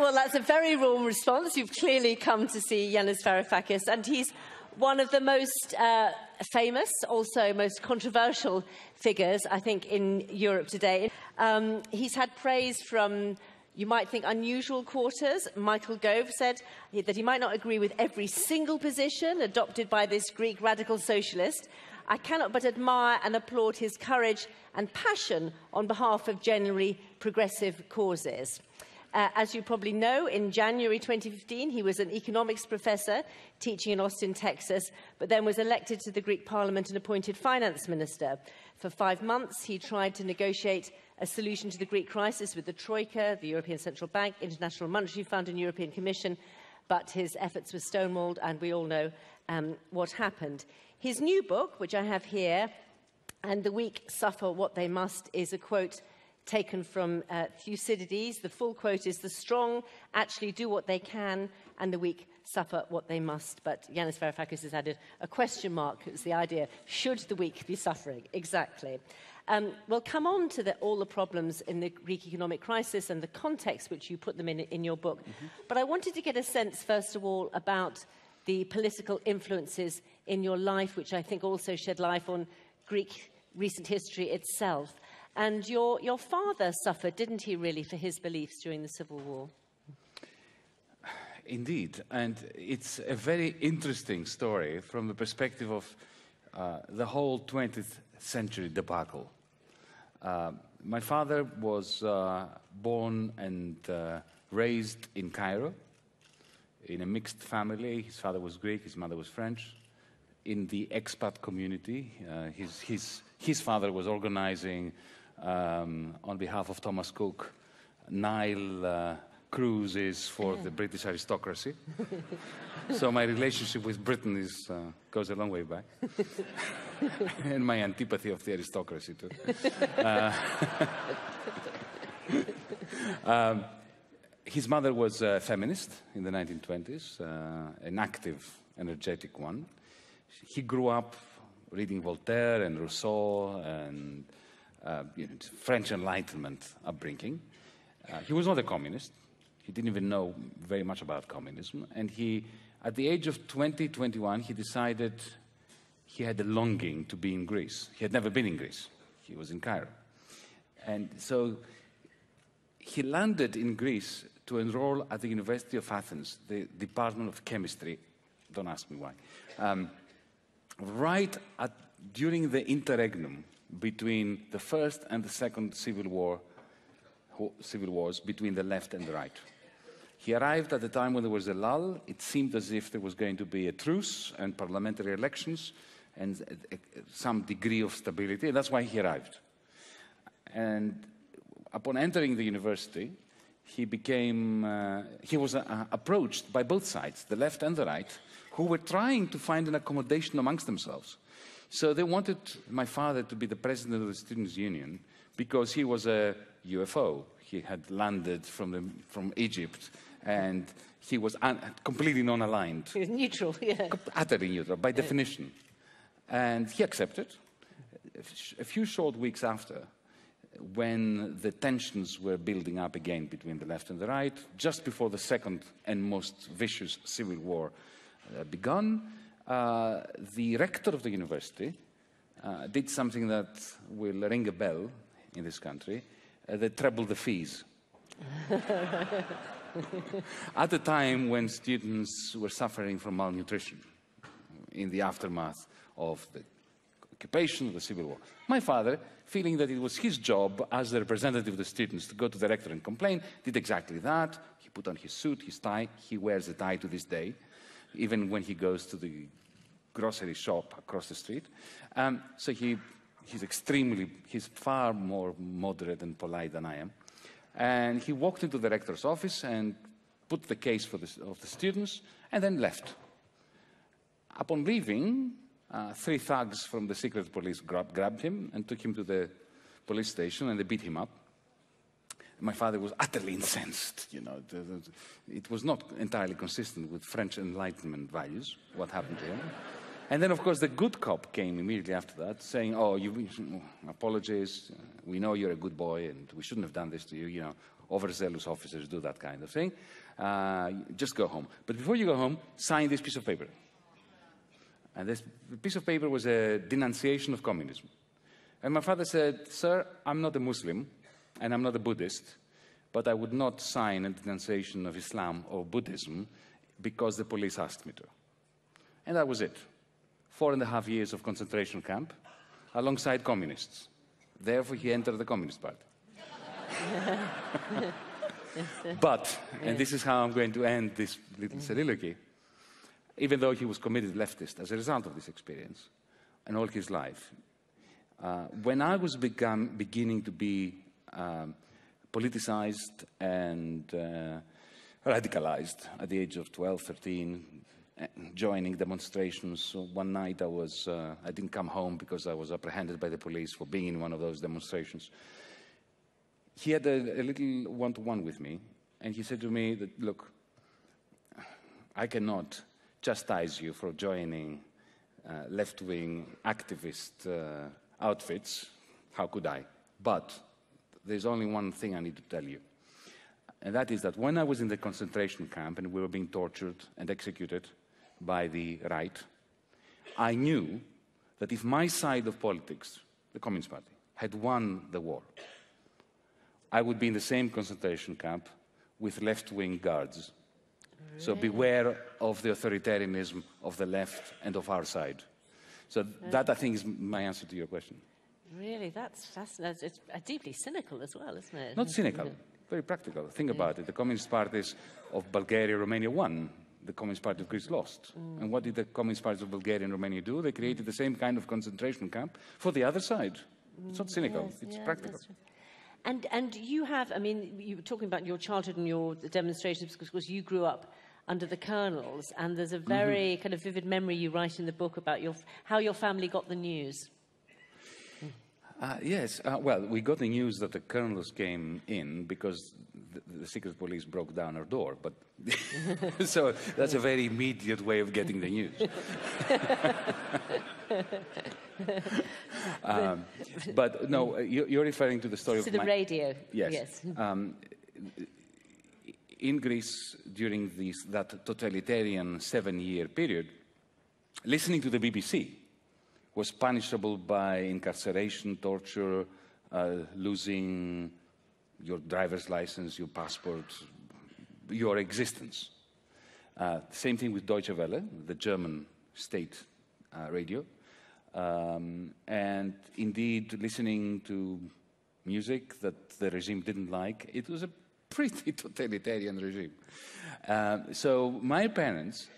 well, that's a very warm response. You've clearly come to see Yanis Varoufakis, and he's one of the most uh, famous, also most controversial figures, I think, in Europe today. Um, he's had praise from you might think unusual quarters. Michael Gove said that he might not agree with every single position adopted by this Greek radical socialist. I cannot but admire and applaud his courage and passion on behalf of generally progressive causes. Uh, as you probably know, in January 2015, he was an economics professor teaching in Austin, Texas, but then was elected to the Greek parliament and appointed finance minister. For five months, he tried to negotiate a solution to the Greek crisis with the Troika, the European Central Bank, International Monetary Fund and European Commission, but his efforts were stonewalled and we all know um, what happened. His new book, which I have here, And the Weak Suffer What They Must, is a quote taken from uh, Thucydides. The full quote is, the strong actually do what they can and the weak suffer what they must. But Yanis Varoufakis has added a question mark. It's the idea, should the weak be suffering? Exactly. Um, we'll come on to the, all the problems in the Greek economic crisis and the context which you put them in in your book. Mm-hmm. But I wanted to get a sense, first of all, about the political influences in your life, which I think also shed light on Greek recent history itself. And your, your father suffered, didn't he, really, for his beliefs during the Civil War? Indeed. And it's a very interesting story from the perspective of uh, the whole 20th century debacle. Uh, my father was uh, born and uh, raised in Cairo in a mixed family. His father was Greek, his mother was French. In the expat community, uh, his, his, his father was organizing um, on behalf of Thomas Cook, Nile uh, cruises for the British aristocracy. so my relationship with Britain is, uh, goes a long way back. and my antipathy of the aristocracy, too. Uh, um, his mother was a feminist in the 1920s, uh, an active, energetic one. He grew up reading Voltaire and Rousseau and you know, French Enlightenment upbringing. Uh, he was not a communist. He didn't even know very much about communism. And he, at the age of 20, 21, he decided he had a longing to be in Greece. He had never been in Greece. He was in Cairo. And so he landed in Greece to enroll at the University of Athens, the Department of Chemistry. Don't ask me why. Um, right at, during the interregnum between the first and the second civil war, civil wars between the left and the right. He arrived at the time when there was a lull. It seemed as if there was going to be a truce and parliamentary elections and some degree of stability, and that's why he arrived. And upon entering the university, he became, uh, he was uh, approached by both sides, the left and the right, who were trying to find an accommodation amongst themselves. So they wanted my father to be the president of the Students' Union because he was a UFO. He had landed from, the, from Egypt and he was un- completely non aligned. He was neutral, yeah. Utterly neutral, by definition. And he accepted. A few short weeks after, when the tensions were building up again between the left and the right, just before the second and most vicious civil war uh, began, uh, the rector of the university uh, did something that will ring a bell in this country. Uh, they trebled the fees. At a time when students were suffering from malnutrition in the aftermath of the occupation of the Civil War. My father, feeling that it was his job as the representative of the students to go to the rector and complain, did exactly that. He put on his suit, his tie. He wears a tie to this day, even when he goes to the grocery shop across the street. Um, so he, he's extremely, he's far more moderate and polite than I am. And he walked into the rector's office and put the case for the, of the students and then left. Upon leaving, uh, three thugs from the secret police grab, grabbed him and took him to the police station and they beat him up. My father was utterly incensed. You know, it was not entirely consistent with French Enlightenment values, what happened to him. And then, of course, the good cop came immediately after that, saying, "Oh, you apologies. We know you're a good boy, and we shouldn't have done this to you. You know, overzealous officers do that kind of thing. Uh, just go home. But before you go home, sign this piece of paper. And this piece of paper was a denunciation of communism. And my father said, Sir, I'm not a Muslim and I'm not a Buddhist, but I would not sign a denunciation of Islam or Buddhism because the police asked me to. And that was it. Four and a half years of concentration camp alongside communists. Therefore, he entered the Communist Party. but, and this is how I'm going to end this little soliloquy, even though he was committed leftist as a result of this experience and all his life, uh, when I was begun, beginning to be um, politicized and uh, radicalized at the age of 12, 13, uh, joining demonstrations. One night I was, uh, I didn't come home because I was apprehended by the police for being in one of those demonstrations. He had a, a little one-to-one with me, and he said to me that, look, I cannot chastise you for joining uh, left-wing activist uh, outfits. How could I? But there's only one thing I need to tell you. And that is that when I was in the concentration camp and we were being tortured and executed by the right, I knew that if my side of politics, the Communist Party, had won the war, I would be in the same concentration camp with left wing guards. So beware of the authoritarianism of the left and of our side. So that, I think, is my answer to your question. Really, that's fascinating. It's deeply cynical as well, isn't it? Not cynical, very practical. Think about it. The communist parties of Bulgaria, Romania won. The Communist Party of Greece lost. Mm. And what did the Communist parties of Bulgaria and Romania do? They created the same kind of concentration camp for the other side. It's not cynical, yes, it's yeah, practical. And, and you have, I mean, you were talking about your childhood and your demonstrations because of course, you grew up under the colonels, and there's a mm-hmm. very mm-hmm. kind of vivid memory you write in the book about your, how your family got the news. Uh, yes, uh, well, we got the news that the colonels came in because the, the secret police broke down our door, but so that's a very immediate way of getting the news. um, but no, you're referring to the story to of the my, radio. Yes. yes. Um, in Greece during this, that totalitarian seven-year period, listening to the BBC was punishable by incarceration, torture, uh, losing your driver's license, your passport, your existence. Uh, same thing with Deutsche Welle, the German state uh, radio. Um, and indeed, listening to music that the regime didn't like, it was a pretty totalitarian regime. Uh, so my parents,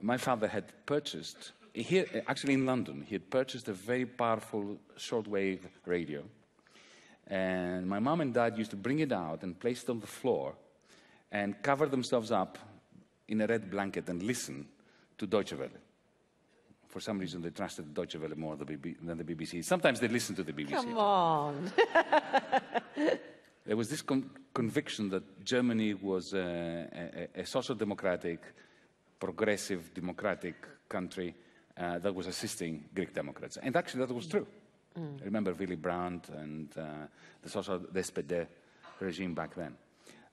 my father had purchased, here, actually in London, he had purchased a very powerful shortwave radio. And my mom and dad used to bring it out and place it on the floor and cover themselves up in a red blanket and listen to Deutsche Welle. For some reason, they trusted Deutsche Welle more than the BBC. Sometimes they listened to the BBC. Come on. there was this con conviction that Germany was a, a, a social democratic, progressive, democratic country uh, that was assisting Greek Democrats. And actually, that was true. Mm. I remember Willy Brandt and uh, the social SPD regime back then.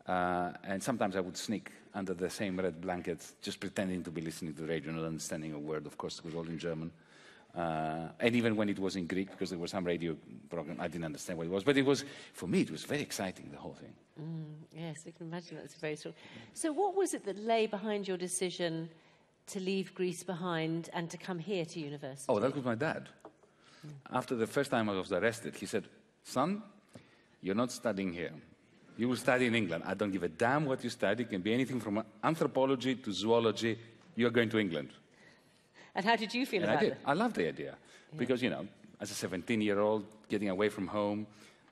Uh, and sometimes I would sneak under the same red blanket, just pretending to be listening to the radio, not understanding a word. Of course, it was all in German. Uh, and even when it was in Greek, because there was some radio program, I didn't understand what it was. But it was, for me, it was very exciting, the whole thing. Mm, yes, I can imagine that's very strong. So, what was it that lay behind your decision to leave Greece behind and to come here to university? Oh, that was my dad. After the first time I was arrested, he said, Son, you're not studying here. You will study in England. I don't give a damn what you study. It can be anything from anthropology to zoology. You're going to England. And how did you feel and about I did. it? I loved the idea yeah. because, you know, as a 17 year old, getting away from home,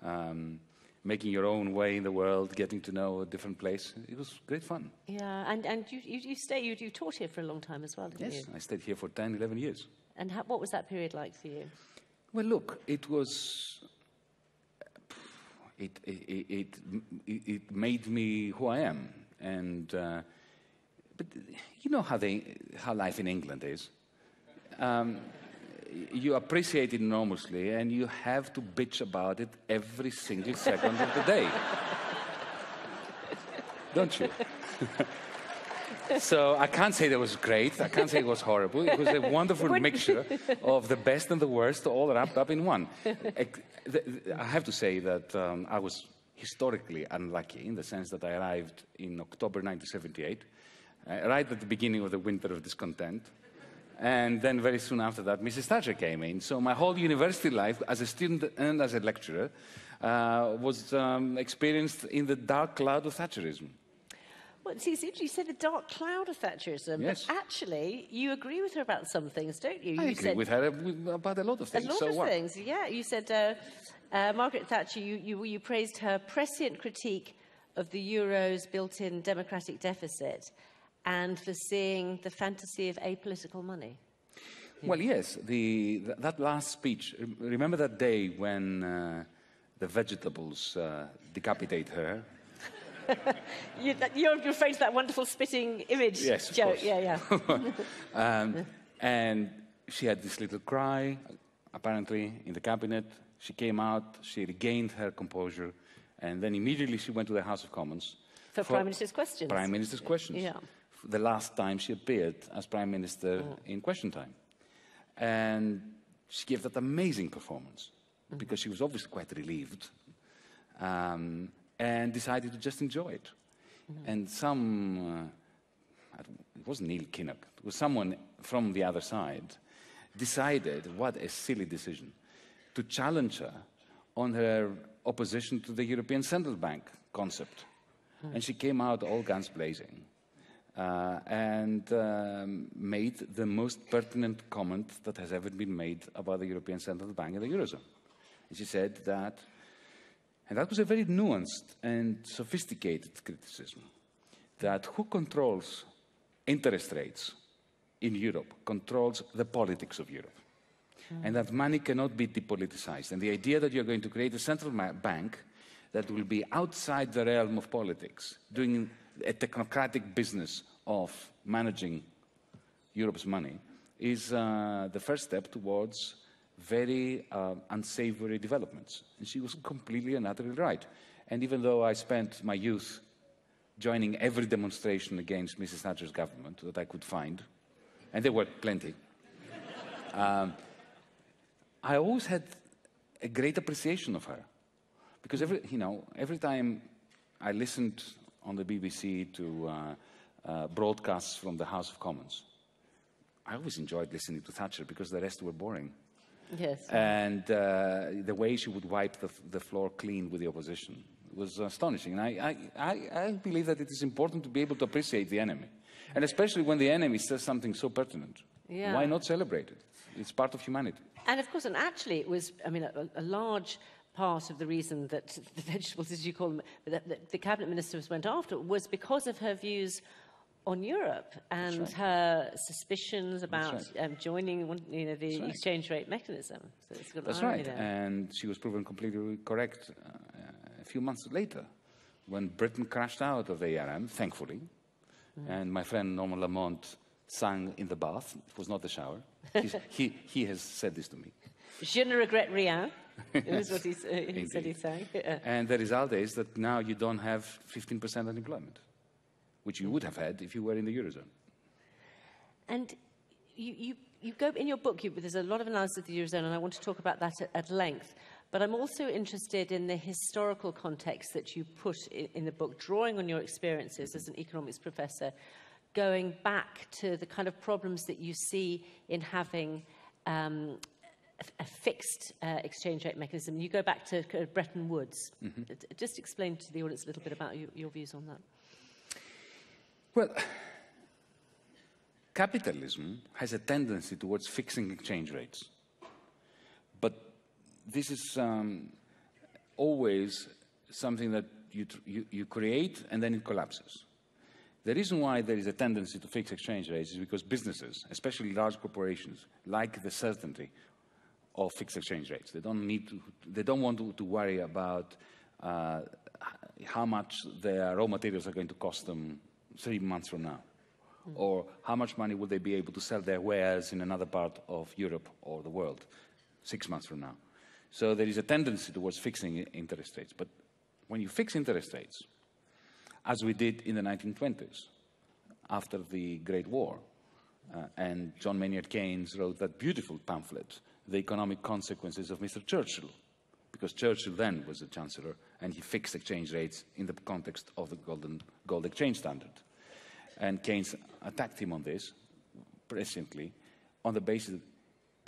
um, making your own way in the world, getting to know a different place, it was great fun. Yeah, and, and you, you, you, stay, you, you taught here for a long time as well, didn't yes, you? Yes, I stayed here for 10, 11 years. And how, what was that period like for you? Well, look, it was. It, it, it, it, made me who I am. And, uh, but you know how, they, how life in England is um, you appreciate it enormously and you have to bitch about it every single second of the day. don't you? so I can't say that was great. I can't say it was horrible. It was a wonderful mixture of the best and the worst all wrapped up in one. I have to say that um, I was historically unlucky in the sense that I arrived in October 1978, uh, right at the beginning of the winter of discontent. And then very soon after that, Mrs. Thatcher came in. So my whole university life, as a student and as a lecturer, uh, was um, experienced in the dark cloud of Thatcherism. Well, see, you said the dark cloud of Thatcherism, yes. but actually, you agree with her about some things, don't you? I you agree with her about a lot of things. A lot so of what? things, yeah. You said uh, uh, Margaret Thatcher, you, you, you praised her prescient critique of the Euro's built-in democratic deficit and for seeing the fantasy of apolitical money. Well, yes, the, that last speech, remember that day when uh, the vegetables uh, decapitate her? you, are referring to that wonderful spitting image yes, joke. Yeah, yeah. um, and she had this little cry, apparently, in the cabinet. She came out, she regained her composure, and then immediately she went to the House of Commons. For, for Prime Minister's questions. Prime Minister's questions. Yeah. The last time she appeared as Prime Minister mm. in question time. And she gave that amazing performance mm. because she was obviously quite relieved um, and decided to just enjoy it. Mm. And some, uh, it wasn't Neil Kinnock, it was someone from the other side, decided, what a silly decision, to challenge her on her opposition to the European Central Bank concept. Mm. And she came out all guns blazing. Uh, and um, made the most pertinent comment that has ever been made about the European Central Bank and the Eurozone. And she said that, and that was a very nuanced and sophisticated criticism, that who controls interest rates in Europe controls the politics of Europe. Mm. And that money cannot be depoliticized. And the idea that you're going to create a central bank that will be outside the realm of politics, doing a technocratic business of managing Europe's money, is uh, the first step towards very uh, unsavory developments. And she was completely and utterly right. And even though I spent my youth joining every demonstration against Mrs. Thatcher's government that I could find, and there were plenty, um, I always had a great appreciation of her. Because every, you know, every time I listened on the BBC to uh, uh, broadcasts from the House of Commons, I always enjoyed listening to Thatcher because the rest were boring. Yes. And uh, the way she would wipe the, the, floor clean with the opposition was astonishing. And I, I, I, believe that it is important to be able to appreciate the enemy. And especially when the enemy says something so pertinent. Yeah. Why not celebrate it? It's part of humanity. And of course, and actually, it was, I mean, a, a large part of the reason that the vegetables, as you call them, that the cabinet ministers went after was because of her views on Europe and right. her suspicions about right. um, joining you know, the right. exchange rate mechanism. So That's right. There. And she was proven completely correct uh, a few months later when Britain crashed out of the ARM, thankfully. Mm. And my friend Norman Lamont sang in the bath. It was not the shower. he, he has said this to me. Je ne regrette rien. is what he, he said he sang. And the result is that now you don't have 15% unemployment which you would have had if you were in the Eurozone. And you, you, you go in your book, you, there's a lot of analysis of the Eurozone, and I want to talk about that at, at length. But I'm also interested in the historical context that you put in, in the book, drawing on your experiences as an economics professor, going back to the kind of problems that you see in having um, a, a, fixed uh, exchange rate mechanism. You go back to uh, Bretton Woods. Mm-hmm. Just explain to the audience a little bit about your, your views on that. Well, capitalism has a tendency towards fixing exchange rates. But this is um, always something that you, you, you, create and then it collapses. The reason why there is a tendency to fix exchange rates is because businesses, especially large corporations, like the certainty of fixed exchange rates. They don't, need to, they don't want to, to worry about uh, how much their raw materials are going to cost them three months from now? Mm. Or how much money will they be able to sell their wares in another part of Europe or the world six months from now? So there is a tendency towards fixing interest rates. But when you fix interest rates, as we did in the 1920s after the Great War. Uh, and John Maynard Keynes wrote that beautiful pamphlet, The Economic Consequences of Mr. Churchill, because Churchill then was the Chancellor and he fixed exchange rates in the context of the golden, gold exchange standard. And Keynes attacked him on this presently, on the basis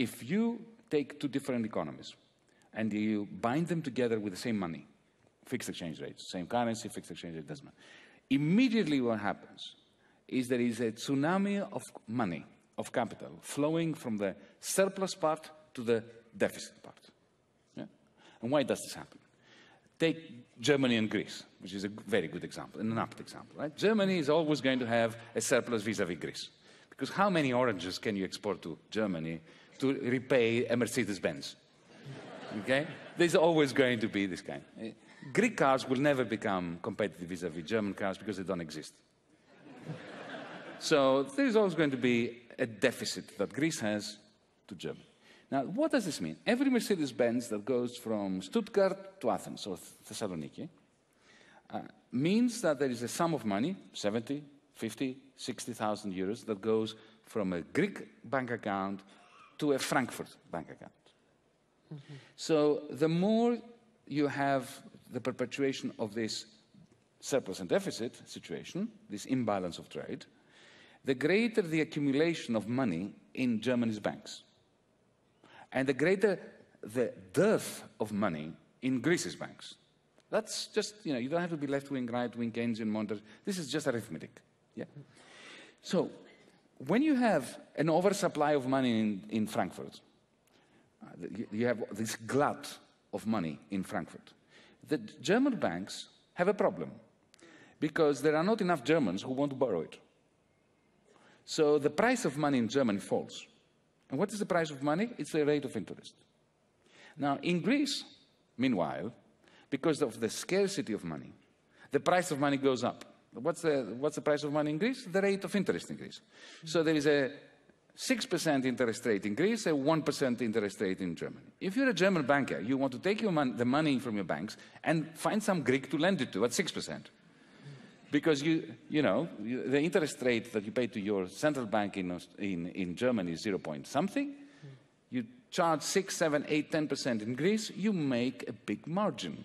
if you take two different economies and you bind them together with the same money, fixed exchange rates, same currency, fixed exchange rate, doesn't matter. Immediately what happens is there is a tsunami of money, of capital, flowing from the surplus part to the deficit part. Yeah? And why does this happen? Take Germany and Greece, which is a very good example, an apt example. Right? Germany is always going to have a surplus vis-à-vis -vis Greece. Because how many oranges can you export to Germany to repay a Mercedes-Benz? Okay? There's always going to be this kind. Eh, Greek cars will never become competitive vis-à-vis -vis German cars because they don't exist. so there's always going to be a deficit that Greece has to Germany. Now, what does this mean? Every Mercedes-Benz that goes from Stuttgart to Athens or Thessaloniki uh, means that there is a sum of money, 70, 50, 60,000 euros, that goes from a Greek bank account to a Frankfurt bank account. Mm -hmm. So the more you have the perpetuation of this surplus and deficit situation, this imbalance of trade, the greater the accumulation of money in Germany's banks. And the greater the dearth of money in Greece's banks. That's just, you know, you don't have to be left wing, right wing, Keynesian, monitor. This is just arithmetic. Yeah. So, when you have an oversupply of money in, in Frankfurt, uh, you, you have this glut of money in Frankfurt, the German banks have a problem because there are not enough Germans who want to borrow it. So the price of money in Germany falls. And what is the price of money? It's the rate of interest. Now, in Greece, meanwhile, because of the scarcity of money, the price of money goes up. What's the, what's the price of money in Greece? The rate of interest in Greece. So there is a 6% interest rate in Greece, a 1% interest rate in Germany. If you're a German banker, you want to take mon the money from your banks and find some Greek to lend it to at 6% because you, you know, the interest rate that you pay to your central bank in, in, in Germany is zero point something. You charge six, seven, eight, ten percent in Greece, you make a big margin.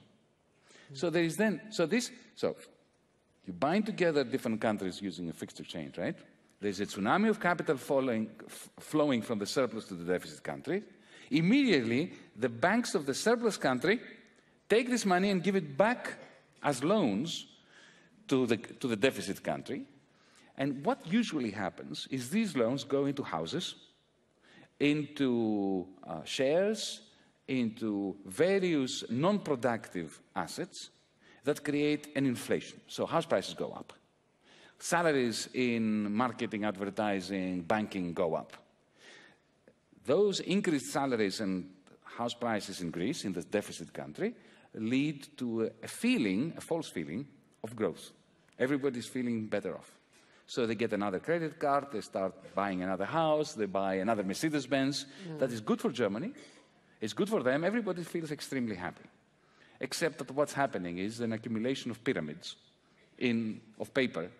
So there is then, so this, so you bind together different countries using a fixed exchange, right? There's a tsunami of capital flowing, flowing from the surplus to the deficit country. Immediately, the banks of the surplus country take this money and give it back as loans to the, to the deficit country. And what usually happens is these loans go into houses, into uh, shares, into various non-productive assets that create an inflation. So house prices go up. Salaries in marketing, advertising, banking go up. Those increased salaries and house prices in Greece, in the deficit country, lead to a feeling, a false feeling, of growth. Everybody's feeling better off. So they get another credit card, they start buying another house, they buy another Mercedes Benz. Mm. That is good for Germany. It's good for them. Everybody feels extremely happy. Except that what's happening is an accumulation of pyramids in, of paper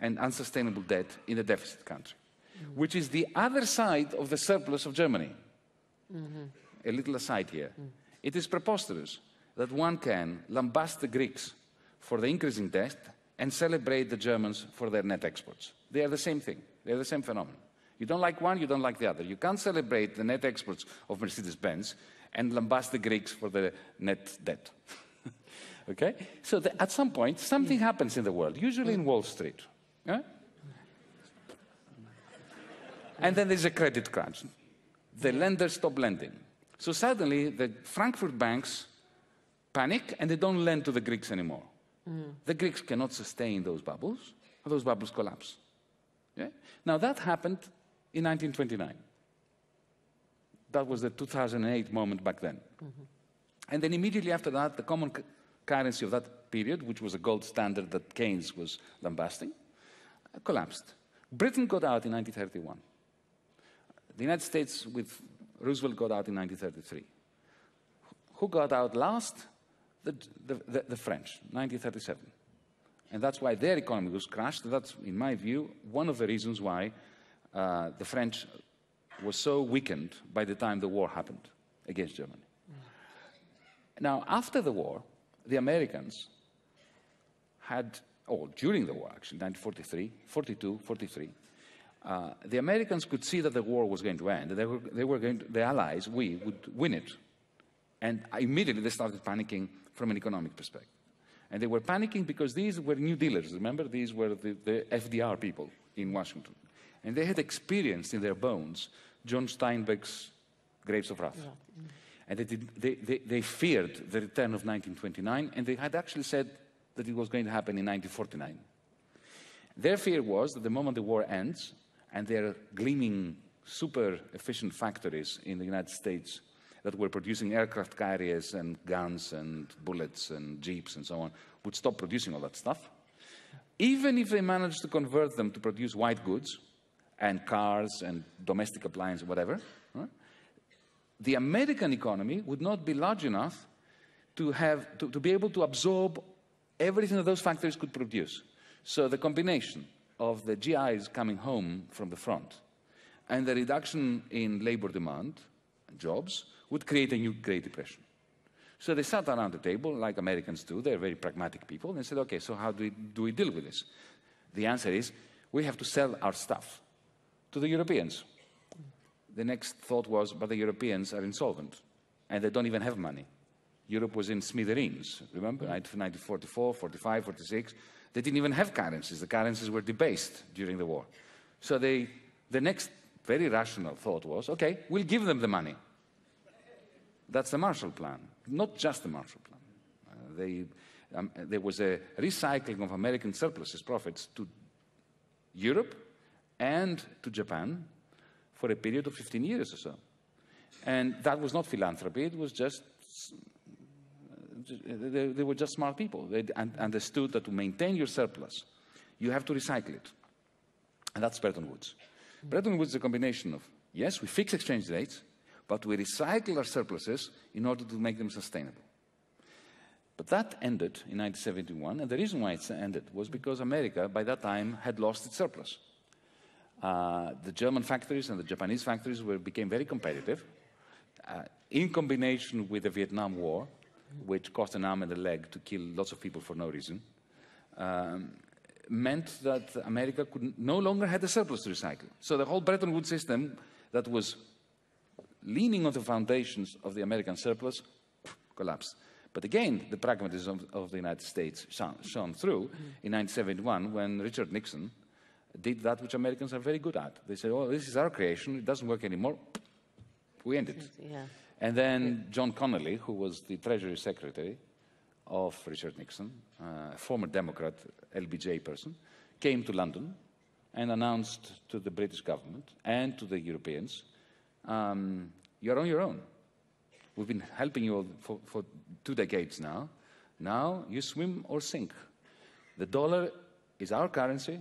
and unsustainable debt in the deficit country, mm. which is the other side of the surplus of Germany. Mm -hmm. A little aside here. Mm. It is preposterous that one can lambast the Greeks for the increasing debt and celebrate the Germans for their net exports. They are the same thing. They are the same phenomenon. You don't like one, you don't like the other. You can't celebrate the net exports of Mercedes-Benz and lambast the Greeks for the net debt. okay? So the, at some point, something happens in the world, usually in Wall Street. Yeah? And then there's a credit crunch. The lenders stop lending. So suddenly, the Frankfurt banks panic and they don't lend to the Greeks anymore. Mm. The Greeks cannot sustain those bubbles, those bubbles collapse. Yeah? Now, that happened in 1929. That was the 2008 moment back then. Mm -hmm. And then immediately after that, the common currency of that period, which was a gold standard that Keynes was lambasting, uh, collapsed. Britain got out in 1931. The United States with Roosevelt got out in 1933. Who got out last? The, the, the, French, 1937. And that's why their economy was crushed. That's, in my view, one of the reasons why uh, the French was so weakened by the time the war happened against Germany. Now, after the war, the Americans had, or during the war actually, 1943, 42, 43, uh, the Americans could see that the war was going to end. They were, they were going to, the Allies, we, would win it. And immediately they started panicking from an economic perspective. And they were panicking because these were new dealers. Remember, these were the, the FDR people in Washington. And they had experienced in their bones John Steinbeck's Grapes of Wrath. Yeah. And they, did, they, they, they, feared the return of 1929, and they had actually said that it was going to happen in 1949. Their fear was that the moment the war ends, and their gleaming, super efficient factories in the United States that were producing aircraft carriers and guns and bullets and jeeps and so on would stop producing all that stuff. Even if they managed to convert them to produce white goods and cars and domestic appliances, whatever, the American economy would not be large enough to, have, to, to be able to absorb everything that those factories could produce. So the combination of the GIs coming home from the front and the reduction in labor demand, and jobs, would create a new Great Depression. So they sat around the table, like Americans do, they're very pragmatic people, and said, okay, so how do we, do we deal with this? The answer is, we have to sell our stuff to the Europeans. The next thought was, but the Europeans are insolvent, and they don't even have money. Europe was in smithereens, remember, 1944, 45, 46. They didn't even have currencies. The currencies were debased during the war. So they, the next very rational thought was, okay, we'll give them the money. That's the Marshall Plan, not just the Marshall Plan. Uh, they, um, there was a recycling of American surpluses profits to Europe and to Japan for a period of 15 years or so. And that was not philanthropy, it was just they, they were just smart people. They understood that to maintain your surplus, you have to recycle it. And that's Bretton Woods. Bretton Woods is a combination of, yes, we fix exchange rates, but we recycle our surpluses in order to make them sustainable. But that ended in 1971, and the reason why it ended was because America, by that time, had lost its surplus. Uh, the German factories and the Japanese factories were, became very competitive. Uh, in combination with the Vietnam War, which cost an arm and a leg to kill lots of people for no reason, um, meant that America could no longer had a surplus to recycle. So the whole Bretton Woods system that was leaning on the foundations of the American surplus collapsed. But again, the pragmatism of, the United States shone, shone through in 1971 when Richard Nixon did that which Americans are very good at. They said, oh, this is our creation, it doesn't work anymore. We end it. Yeah. And then John Connally, who was the Treasury Secretary of Richard Nixon, uh, a former Democrat, LBJ person, came to London and announced to the British government and to the Europeans, um, you're on your own. We've been helping you for, for two decades now. Now you swim or sink. The dollar is our currency,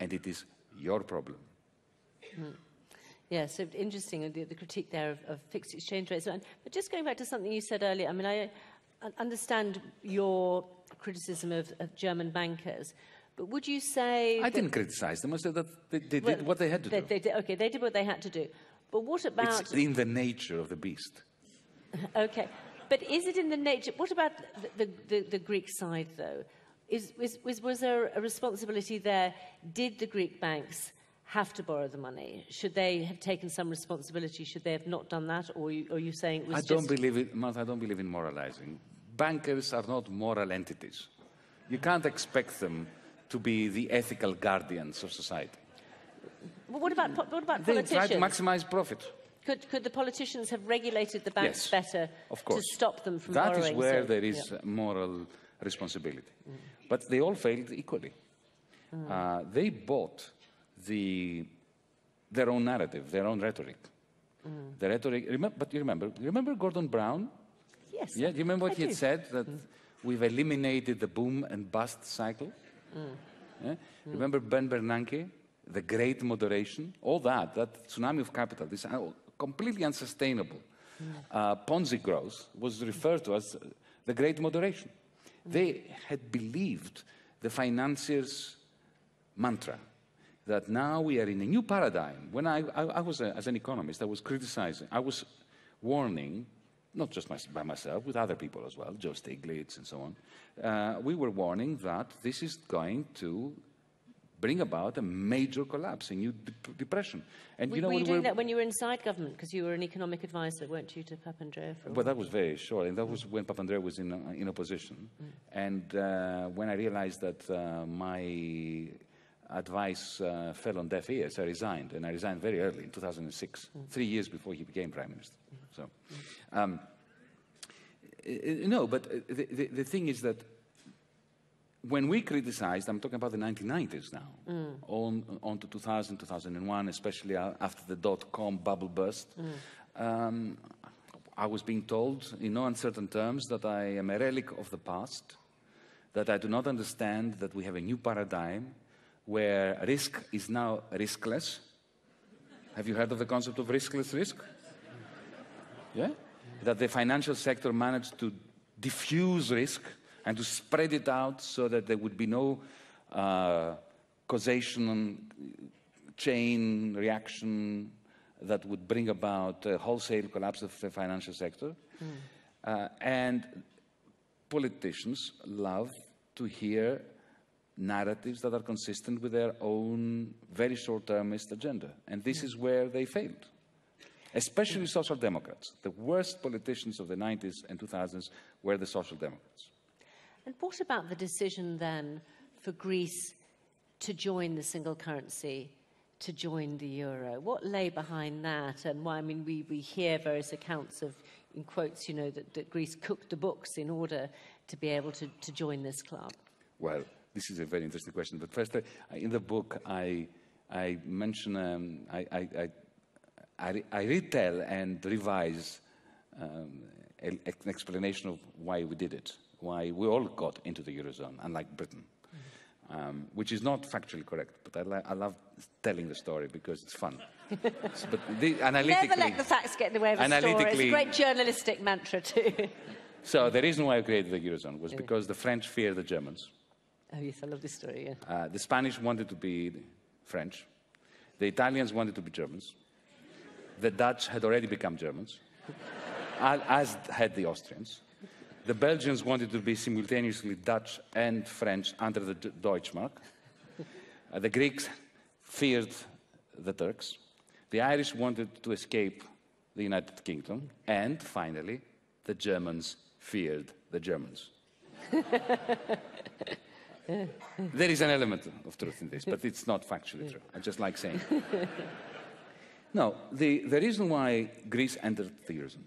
and it is your problem. Mm. Yeah, so interesting, the, the critique there of, of, fixed exchange rates. But just going back to something you said earlier, I mean, I understand your criticism of, of German bankers, but would you say... I didn't criticize them. I said that they, they well, did what they had to they, do. They did, okay, they did what they had to do. But what about... It's in the nature of the beast. okay. But is it in the nature... What about the, the, the Greek side, though? Is, was, was, was there a responsibility there? Did the Greek banks have to borrow the money? Should they have taken some responsibility? Should they have not done that? Or are you, are you saying it was I don't believe it, Martha, I don't believe in moralizing. Bankers are not moral entities. You can't expect them to be the ethical guardians of society. Well, what about, what about they politicians? They try to maximize profit. Could, could, the politicians have regulated the banks yes, better of course. to stop them from that borrowing? That is where so, there is yeah. moral responsibility. Mm. But they all failed equally. Mm. Uh, they bought the, their own narrative, their own rhetoric. Mm. The rhetoric, remember, but you remember, remember Gordon Brown? Yes. Yeah, do you remember what I he said? That mm. we've eliminated the boom and bust cycle? Mm. Yeah? Remember Ben Bernanke? The great moderation? All that, that tsunami of capital, this completely unsustainable uh, Ponzi growth was referred to as the great moderation. They had believed the financiers' mantra that now we are in a new paradigm. When I, I, I was, a, as an economist, I was criticizing, I was warning, not just my, by myself, with other people as well, Joe Stiglitz and so on. Uh, we were warning that this is going to bring about a major collapse, a new de depression. And were, you know, were you doing that when you were inside government? Because you were an economic advisor, weren't you, to Papandreou? well, that was very short, and that was when Papandreou was in, uh, in opposition. Mm. And uh, when I realized that uh, my advice uh, fell on deaf ears, I resigned, and I resigned very early in 2006, mm. three years before he became prime minister. Mm. So, um, no, but the, the, the thing is that when we criticized, I'm talking about the 1990s now, mm. on, on to 2000, 2001, especially after the dot-com bubble burst, mm. um, I was being told in no uncertain terms that I am a relic of the past, that I do not understand that we have a new paradigm where risk is now riskless. Have you heard of the concept of riskless risk? Yeah? That the financial sector managed to diffuse risk and to spread it out so that there would be no uh, causation chain reaction that would bring about a wholesale collapse of the financial sector. Mm. Uh, and politicians love to hear narratives that are consistent with their own very short-termist agenda. And this is where they failed. Especially social democrats. The worst politicians of the 90s and 2000s were the social democrats. And what about the decision then for Greece to join the single currency, to join the euro? What lay behind that and why? I mean, we, we hear various accounts of, in quotes, you know, that, that Greece cooked the books in order to be able to, to join this club. Well, this is a very interesting question. But first, in the book, I, I mention, um, I, I, I, I, retell and revise um, an explanation of why we did it why we all got into the Eurozone, unlike Britain. Um, which is not factually correct, but I, I, love telling the story because it's fun. but the, analytically, Never let the facts get in the way of a story. It's a great journalistic mantra too. so the reason why I created the Eurozone was because the French fear the Germans. Oh yes, I love this story, yeah. Uh, the Spanish wanted to be French. The Italians wanted to be Germans. The Dutch had already become Germans, as had the Austrians. The Belgians wanted to be simultaneously Dutch and French under the Deutschmark. Uh, the Greeks feared the Turks. The Irish wanted to escape the United Kingdom. And finally, the Germans feared the Germans. there is an element of truth in this, but it's not factually true. I just like saying. no, the, the reason why Greece entered the Eurozone,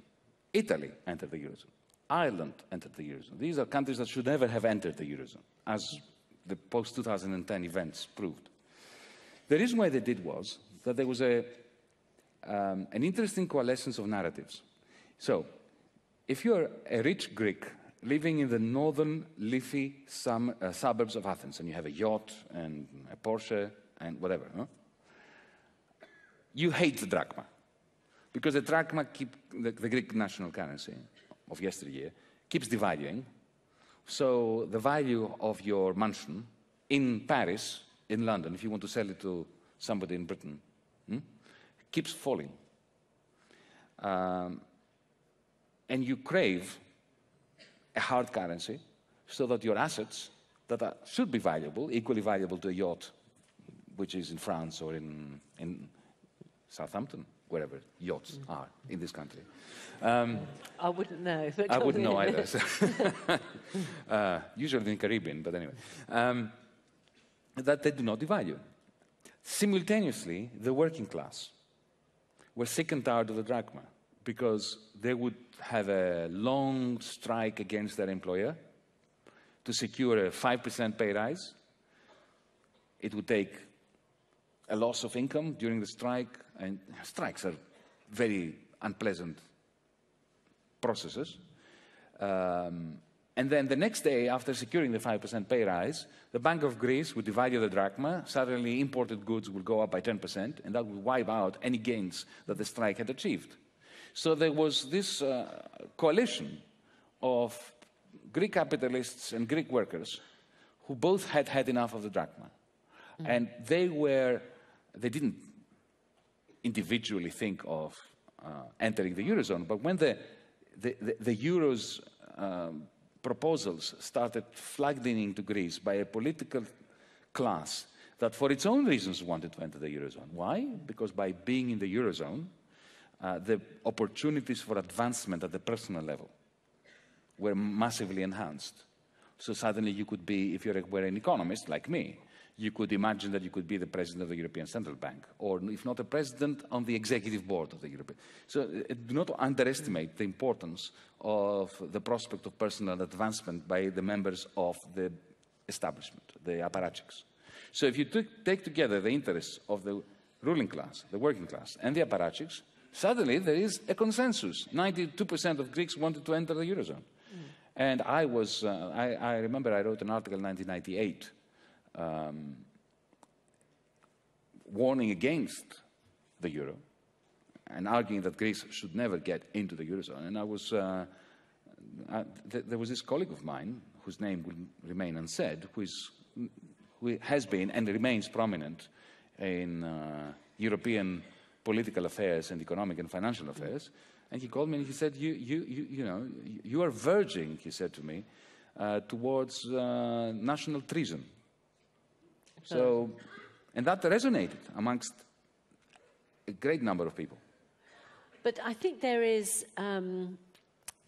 Italy entered the Eurozone, Ireland entered the Eurozone. These are countries that should never have entered the Eurozone, as the post 2010 events proved. The reason why they did was that there was a, um, an interesting coalescence of narratives. So, if you're a rich Greek living in the northern leafy sum, uh, suburbs of Athens and you have a yacht and a Porsche and whatever, you hate the drachma because the drachma keep the, the Greek national currency of yesteryear keeps devaluing. So the value of your mansion in Paris, in London, if you want to sell it to somebody in Britain, hmm, keeps falling. Um, and you crave a hard currency so that your assets that are, should be valuable, equally valuable to a yacht, which is in France or in, in Southampton, wherever yachts mm. are in this country. Um, I wouldn't know. I wouldn't know either. So uh, usually in the Caribbean, but anyway. Um, that they do not devalue. Simultaneously, the working class were sick and tired of the drachma because they would have a long strike against their employer to secure a 5% pay rise. It would take a loss of income during the strike, and strikes are very unpleasant processes. Um, and then the next day, after securing the 5% pay rise, the Bank of Greece would devalue the drachma. Suddenly, imported goods would go up by 10%, and that would wipe out any gains that the strike had achieved. So there was this uh, coalition of Greek capitalists and Greek workers who both had had enough of the drachma. Mm. And they were, they didn't individually think of uh, entering the Eurozone, but when the, the, the, the Euro's um, proposals started flooding into Greece by a political class that for its own reasons wanted to enter the Eurozone. Why? Because by being in the Eurozone, uh, the opportunities for advancement at the personal level were massively enhanced. So suddenly you could be, if you were an economist like me, you could imagine that you could be the president of the European Central Bank, or if not a president, on the executive board of the European. So uh, do not underestimate the importance of the prospect of personal advancement by the members of the establishment, the apparatchiks. So if you take together the interests of the ruling class, the working class, and the apparatchiks, suddenly there is a consensus. 92% of Greeks wanted to enter the Eurozone. Mm. And I was, uh, I, I, remember I wrote an article in 1998 um, warning against the Euro and arguing that Greece should never get into the Eurozone. And I was, uh, I, th there was this colleague of mine, whose name will remain unsaid, who is who has been and remains prominent in uh, European political affairs and economic and financial affairs. And he called me and he said, you, you, you, you know, you are verging, he said to me, uh, towards uh, national treason. So, and that resonated amongst a great number of people. But I think there is um,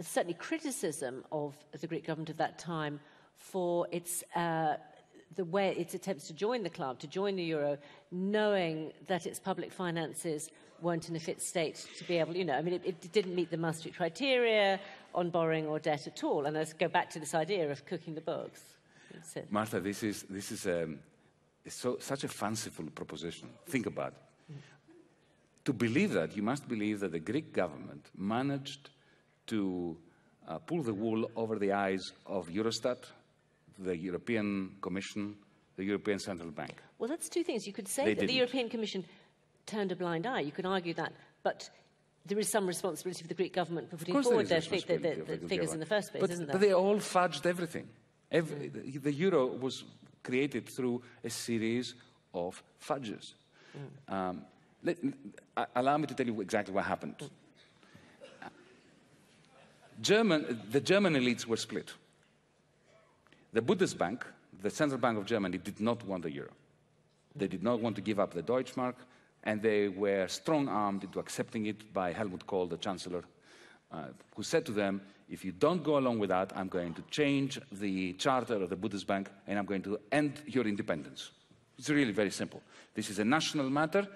certainly criticism of the Greek government of that time for its uh, the way its attempts to join the club, to join the euro, knowing that its public finances weren't in a fit state to be able, you know, I mean, it, it didn't meet the Maastricht criteria on borrowing or debt at all. And let's go back to this idea of cooking the books. Martha, this is, this is um, so, such a fanciful proposition. Think about it. To believe that, you must believe that the Greek government managed to uh, pull the wool over the eyes of Eurostat, the European Commission, the European Central Bank. Well, that's two things. You could say they that didn't. the European Commission turned a blind eye. You could argue that, but there is some responsibility for the Greek government for putting forward their fi the, the, the figures in the first place, but, isn't there? But they all fudged everything. Every, mm. the euro was created through a series of fudges. Mm. Um, let, uh, allow me to tell you exactly what happened. German, the German elites were split. The Bundesbank, the central bank of Germany, did not want the euro. They did not want to give up the Deutschmark, and they were strong armed into accepting it by Helmut Kohl, the chancellor, uh, who said to them, if you don't go along with that, I'm going to change the charter of the Bundesbank and I'm going to end your independence. It's really very simple. This is a national matter.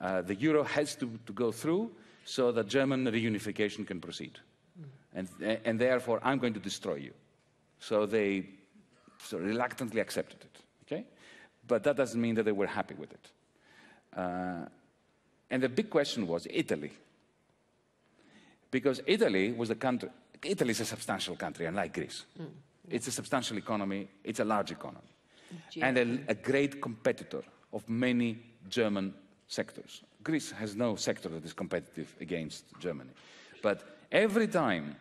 Uh, the euro has to, to, go through so that German reunification can proceed. And, and therefore, I'm going to destroy you. So they so reluctantly accepted it. Okay? But that doesn't mean that they were happy with it. Uh, and the big question was Italy. Because Italy was the country, Italy is a substantial country, unlike Greece. Mm. It's a substantial economy, it's a large economy, and a, a, great competitor of many German sectors. Greece has no sector that is competitive against Germany. But every time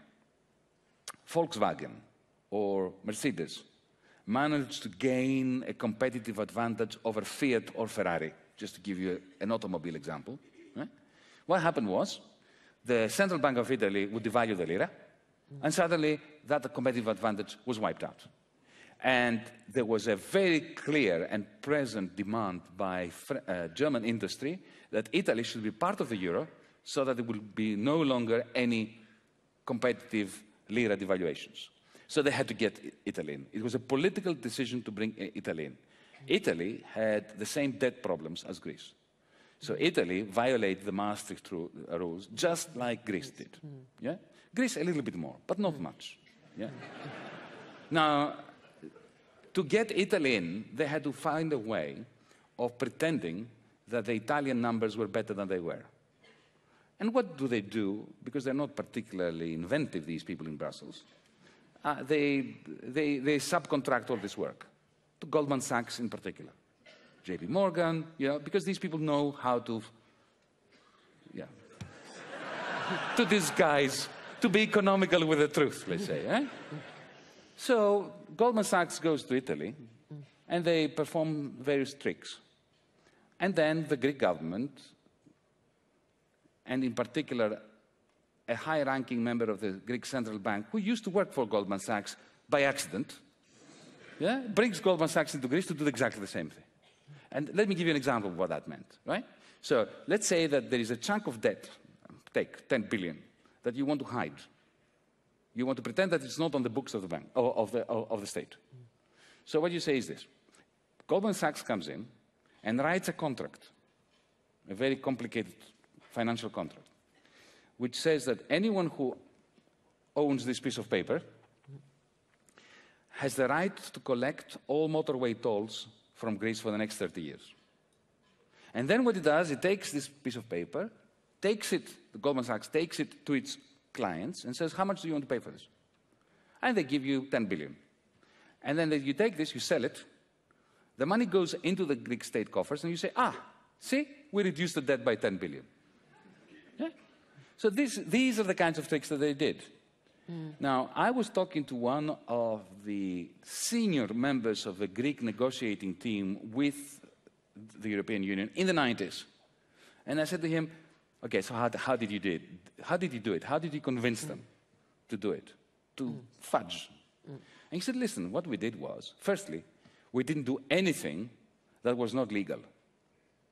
Volkswagen or Mercedes managed to gain a competitive advantage over Fiat or Ferrari, just to give you an automobile example, right? what happened was the Central Bank of Italy would devalue the lira, and suddenly that competitive advantage was wiped out. And there was a very clear and present demand by uh, German industry that Italy should be part of the euro so that there would be no longer any competitive lira devaluations. So they had to get Italy in. It was a political decision to bring Italy in. Italy had the same debt problems as Greece. So Italy violated the Maastricht rules just like Greece did. Yeah? Greece a little bit more, but not much. Yeah? now, to get Italy in, they had to find a way of pretending that the Italian numbers were better than they were. And what do they do? Because they're not particularly inventive, these people in Brussels. Uh, they, they, they subcontract all this work to Goldman Sachs in particular. JP Morgan, you know, because these people know how to, yeah, to disguise, to be economical with the truth, let's say. Eh? So Goldman Sachs goes to Italy and they perform various tricks. And then the Greek government, and in particular, a high ranking member of the Greek Central Bank who used to work for Goldman Sachs by accident, yeah, brings Goldman Sachs into Greece to do exactly the same thing. And let me give you an example of what that meant, right? So let's say that there is a chunk of debt, take 10 billion, that you want to hide. You want to pretend that it's not on the books of the bank, or of the, of the state. So what you say is this. Goldman Sachs comes in and writes a contract, a very complicated financial contract, which says that anyone who owns this piece of paper has the right to collect all motorway tolls from Greece for the next 30 years. And then what it does, it takes this piece of paper, takes it, the Goldman Sachs takes it to its clients and says, how much do you want to pay for this? And they give you 10 billion. And then you take this, you sell it, the money goes into the Greek state coffers, and you say, ah, see, we reduced the debt by 10 billion. Yeah? So this, these are the kinds of tricks that they did. Mm. Now, I was talking to one of the senior members of the Greek negotiating team with the European Union in the 90s. And I said to him, okay, so how, how did you do it? How did you do it? How did you convince mm. them to do it? To mm. fudge? Mm. And he said, listen, what we did was, firstly, we didn't do anything that was not legal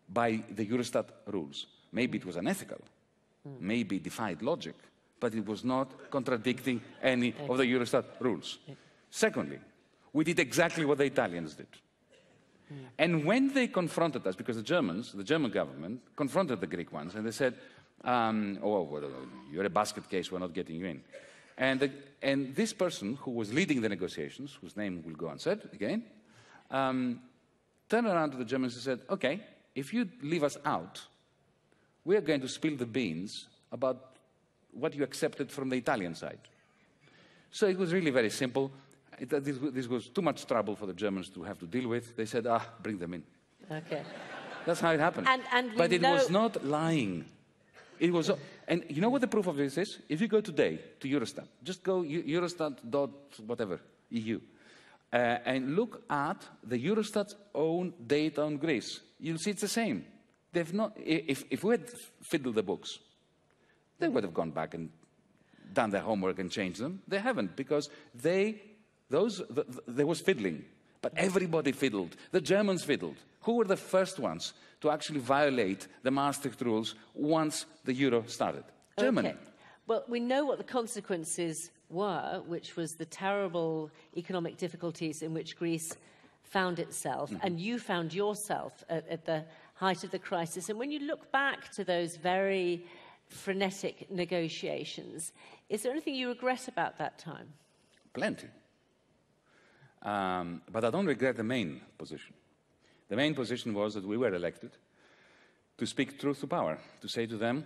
by the Eurostat rules. Maybe it was unethical, mm. maybe defied logic, but it was not contradicting any of the Eurostat rules. Secondly, we did exactly what the Italians did. And when they confronted us, because the Germans, the German government, confronted the Greek ones, and they said, um, oh, well, you're a basket case, we're not getting you in. And, the, and this person who was leading the negotiations, whose name will go unsaid again, um, turned around to the Germans and said, okay, if you leave us out, we are going to spill the beans about what you accepted from the Italian side. So it was really very simple. It, uh, this, this, was too much trouble for the Germans to have to deal with. They said, ah, bring them in. Okay. That's how it happened. And, and but it know... was not lying. It was, and you know what the proof of this is? If you go today to Eurostat, just go Eurostat dot whatever EU, uh, and look at the Eurostat's own data on Greece. You'll see it's the same. They've not. If, if we had fiddled the books, they would have gone back and done their homework and changed them. They haven't because they, those, the, the, there was fiddling. But everybody fiddled. The Germans fiddled. Who were the first ones to actually violate the Maastricht rules once the euro started? Germany. Okay. Well, we know what the consequences were, which was the terrible economic difficulties in which Greece found itself, mm -hmm. and you found yourself at, at the height of the crisis. And when you look back to those very frenetic negotiations. Is there anything you regret about that time? Plenty. Um, but I don't regret the main position. The main position was that we were elected to speak truth to power, to say to them,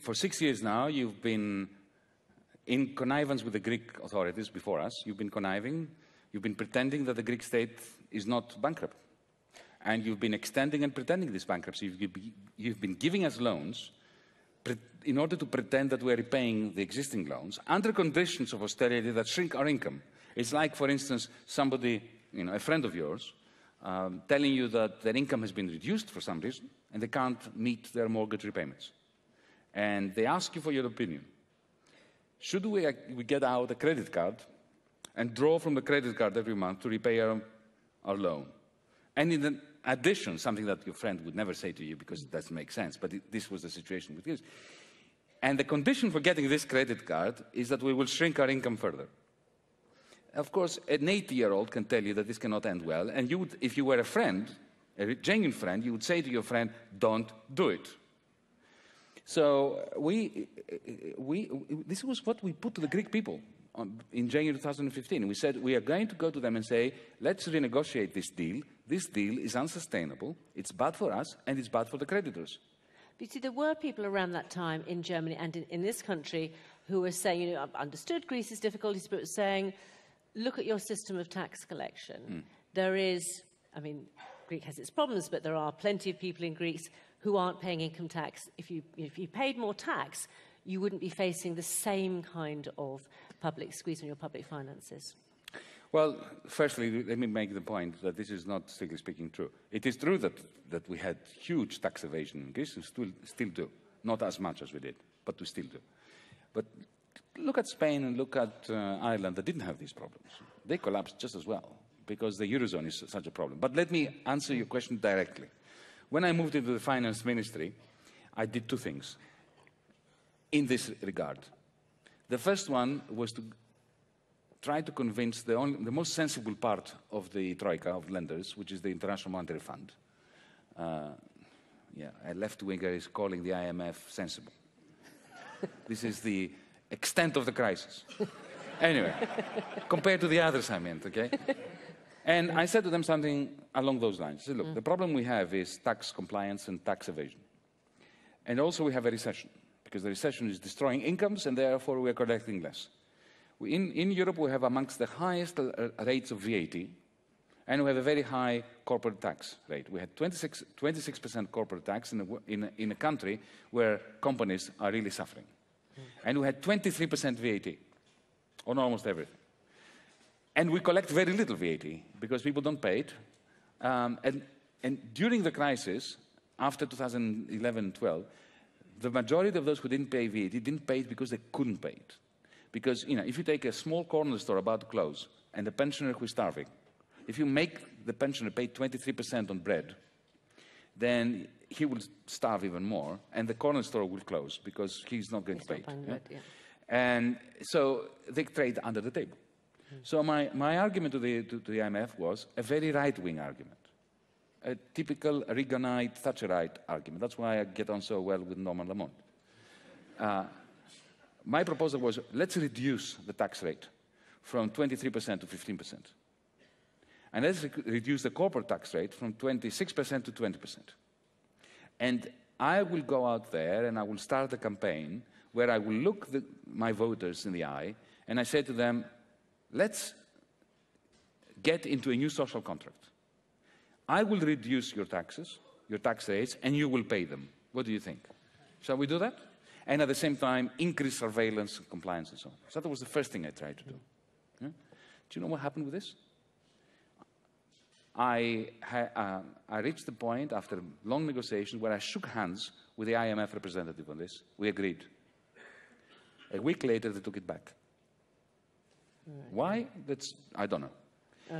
for six years now, you've been in connivance with the Greek authorities before us. You've been conniving. You've been pretending that the Greek state is not bankrupt. And you've been extending and pretending this bankruptcy. You've been giving us loans in order to pretend that we're repaying the existing loans under conditions of austerity that shrink our income. It's like, for instance, somebody, you know, a friend of yours, um, telling you that their income has been reduced for some reason and they can't meet their mortgage repayments. And they ask you for your opinion. Should we, uh, we get out a credit card and draw from the credit card every month to repay our, our loan? And in addition, something that your friend would never say to you because it doesn't make sense, but it, this was the situation with this. And the condition for getting this credit card is that we will shrink our income further. Of course, an 80 year old can tell you that this cannot end well, and you would, if you were a friend, a genuine friend, you would say to your friend, don't do it. So we, we, this was what we put to the Greek people in January 2015. We said we are going to go to them and say, let's renegotiate this deal. This deal is unsustainable, it's bad for us, and it's bad for the creditors. But you see, there were people around that time in Germany and in, in this country who were saying, you know, I've understood Greece's difficulties, but saying, look at your system of tax collection. Mm. There is, I mean, Greek has its problems, but there are plenty of people in Greece who aren't paying income tax. If you, if you paid more tax, you wouldn't be facing the same kind of public squeeze on your public finances. Well, firstly, let me make the point that this is not strictly speaking true. It is true that, that we had huge tax evasion in Greece and still, still do. Not as much as we did, but we still do. But look at Spain and look at uh, Ireland that didn't have these problems. They collapsed just as well because the Eurozone is such a problem. But let me answer your question directly. When I moved into the finance ministry, I did two things in this regard. The first one was to try to convince the, only, the most sensible part of the troika of lenders, which is the International Monetary Fund. Uh, yeah, a left winger is calling the IMF sensible. this is the extent of the crisis. anyway, compared to the others, I meant, okay? And I said to them something along those lines. I said, look, mm. the problem we have is tax compliance and tax evasion. And also we have a recession, because the recession is destroying incomes and therefore we are collecting less. In, in Europe, we have amongst the highest rates of VAT, and we have a very high corporate tax rate. We had 26, 26% corporate tax in a, in, a, in a, country where companies are really suffering. And we had 23% VAT on almost everything. And we collect very little VAT because people don't pay it. Um, and, and during the crisis, after 2011-12, the majority of those who didn't pay VAT didn't pay it because they couldn't pay it. Because, you know, if you take a small corner store about to close and a pensioner who is starving, if you make the pensioner pay 23% on bread, then he will starve even more, and the corner store will close because he's not going he's to pay it. Yeah? yeah. And so they trade under the table. Mm. So my, my argument to the, to, to the IMF was a very right-wing argument, a typical Reaganite, Thatcherite argument. That's why I get on so well with Norman Lamont. Uh, my proposal was let's reduce the tax rate from 23% to 15%. And let's re reduce the corporate tax rate from 26% to 20%. And I will go out there and I will start a campaign where I will look the, my voters in the eye and I say to them, let's get into a new social contract. I will reduce your taxes, your tax rates, and you will pay them. What do you think? Shall we do that? And at the same time increase surveillance and compliance and so on. So that was the first thing I tried to do. Yeah? Do you know what happened with this? I, uh, I reached the point after long negotiations where I shook hands with the IMF representative on this. We agreed. A week later, they took it back. Right. Why? That's, I don't know.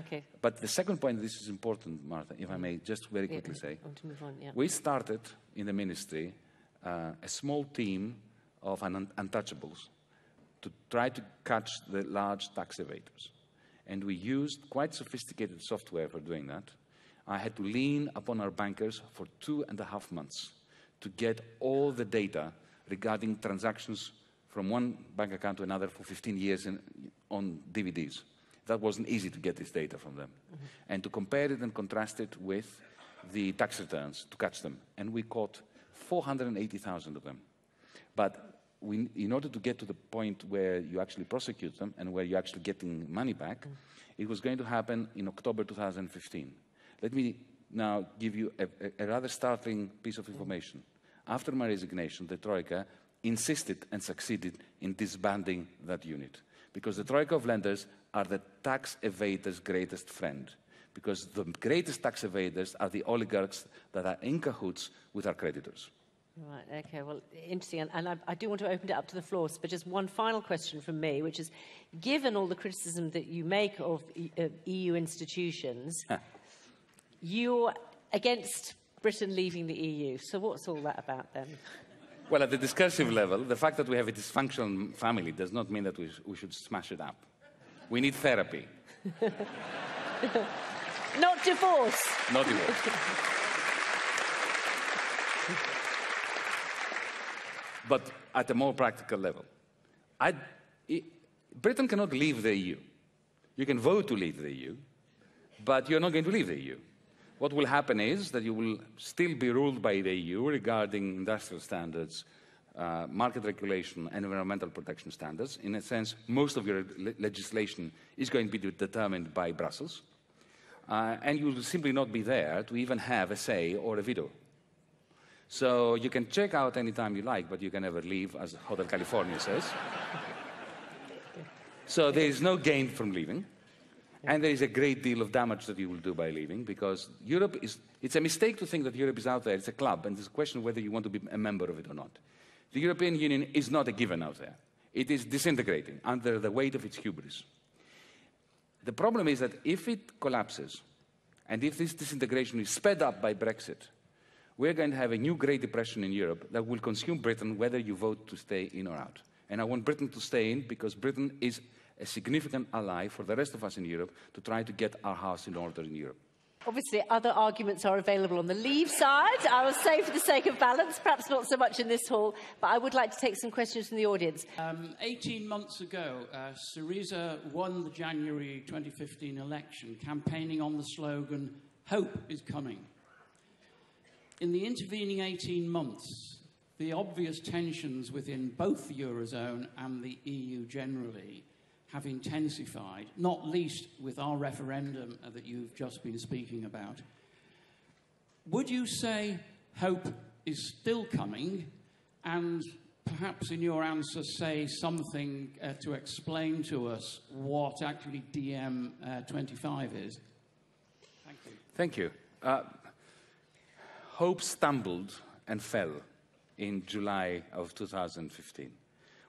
Okay. But the second point, this is important, Martha, if I may just very quickly yeah, say. On, yeah. We started in the ministry uh, a small team of un untouchables to try to catch the large tax evaders. And we used quite sophisticated software for doing that. I had to lean upon our bankers for two and a half months to get all the data regarding transactions from one bank account to another for 15 years in, on DVDs. That wasn't easy to get this data from them. Mm -hmm. And to compare it and contrast it with the tax returns to catch them. And we caught 480,000 of them. But we, in order to get to the point where you actually prosecute them and where you're actually getting money back, it was going to happen in October 2015. Let me now give you a, a rather startling piece of information. After my resignation, the Troika insisted and succeeded in disbanding that unit because the Troika of lenders are the tax evaders' greatest friend because the greatest tax evaders are the oligarchs that are in cahoots with our creditors. Right, okay, well, interesting. And, and I, I, do want to open it up to the floor, but just one final question from me, which is given all the criticism that you make of uh, EU institutions, you're against Britain leaving the EU. So, what's all that about then? Well, at the discursive level, the fact that we have a dysfunctional family does not mean that we, we should smash it up. We need therapy. not divorce. Not divorce. but at a more practical level. I, it, Britain cannot leave the EU. You can vote to leave the EU, but you're not going to leave the EU. What will happen is that you will still be ruled by the EU regarding industrial standards, uh, market regulation, and environmental protection standards. In a sense, most of your le legislation is going to be determined by Brussels. Uh, and you will simply not be there to even have a say or a veto. So you can check out anytime you like, but you can never leave, as Hotel California says. so there is no gain from leaving. And there is a great deal of damage that you will do by leaving because Europe is, it's a mistake to think that Europe is out there. It's a club, and it's a question whether you want to be a member of it or not. The European Union is not a given out there. It is disintegrating under the weight of its hubris. The problem is that if it collapses, and if this disintegration is sped up by Brexit, we're going to have a new Great Depression in Europe that will consume Britain whether you vote to stay in or out. And I want Britain to stay in because Britain is a significant ally for the rest of us in Europe to try to get our house in order in Europe. Obviously, other arguments are available on the leave side. I will say for the sake of balance, perhaps not so much in this hall, but I would like to take some questions from the audience. Um, 18 months ago, uh, Syriza won the January 2015 election, campaigning on the slogan, Hope is coming. In the intervening 18 months, the obvious tensions within both the Eurozone and the EU generally have intensified, not least with our referendum that you've just been speaking about. Would you say hope is still coming and perhaps in your answer say something uh, to explain to us what actually DiEM25 uh, is? Thank you. Thank you. Uh, hope stumbled and fell in July of 2015.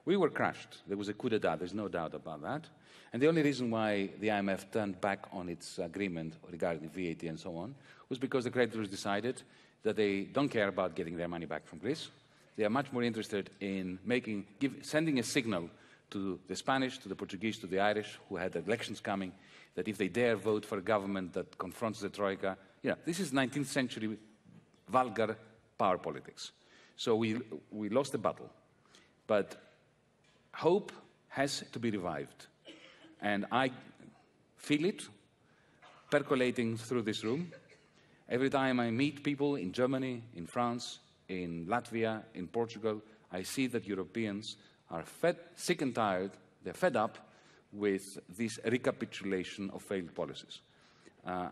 We were crushed. There was a coup d'etat, there's no doubt about that. And the only reason why the IMF turned back on its agreement regarding VAT and so on was because the creditors decided that they don't care about getting their money back from Greece. They are much more interested in making, give, sending a signal to the Spanish, to the Portuguese, to the Irish, who had elections coming, that if they dare vote for a government that confronts the Troika, you know, this is 19th century vulgar power politics. So we, we lost the battle. But hope has to be revived. And I feel it percolating through this room. Every time I meet people in Germany, in France, in Latvia, in Portugal, I see that Europeans are fed, sick and tired, they're fed up with this recapitulation of failed policies. Uh,